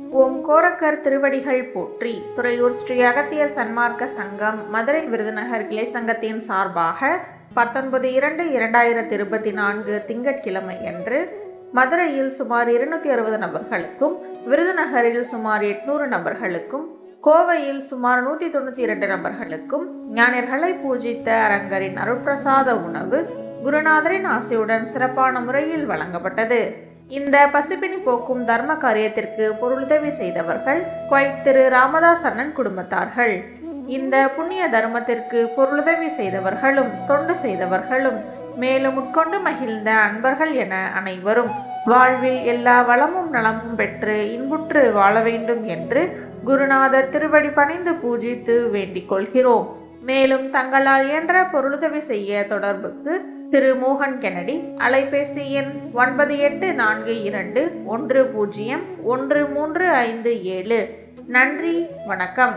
ஓம் கோரக்கர் திருவடிகள் போற்றி. துறையூர் ஸ்ரீ அகத்தியர் சன்மார்க்க சங்கம் மதுரை விருதுநகர் கிளை சங்கத்தின் சார்பாக பத்தொன்பது இரண்டு இரண்டாயிரத்தி இருபத்தி நான்கு திங்கட்கிழமை அன்று மதுரையில் சுமார் இருநூத்தி அறுபது நபர்களுக்கும் விருதுநகரில் சுமார் எட்நூறு நபர்களுக்கும் கோவையில் சுமார் நூற்றி தொண்ணூற்றி இரண்டு நபர்களுக்கும் ஞானியர்களை பூஜித்த அரங்கரின் அருட்பிரசாத உணவு குருநாதரின் ஆசையுடன் சிறப்பான முறையில் வழங்கப்பட்டது. இந்த பசிப்பினி போக்கும் தர்ம காரியத்திற்கு பொருளுதவி செய்தவர்கள் குவைத் திரு ராமதாஸ் அண்ணன் குடும்பத்தார்கள். இந்த புண்ணிய தர்மத்திற்கு பொருளுதவி செய்தவர்களும் தொண்டு செய்தவர்களும் மேலும் உட்கொண்டு மகிழ்ந்த அன்பர்கள் என அனைவரும் வாழ்வில் எல்லா வளமும் நலமும் பெற்று இன்புற்று வாழ வேண்டும் என்று குருநாதர் திருவடி பணிந்து பூஜித்து வேண்டிக் கொள்கிறோம். மேலும் தங்களால் இயன்ற பொருளுதவி செய்ய தொடர்புக்கு திரு மோகன் கெனடி அலைபேசி எண் ஒன்பது எட்டு நான்கு இரண்டு ஒன்று பூஜ்ஜியம் ஒன்று மூன்று ஐந்து ஏழு. நன்றி வணக்கம்.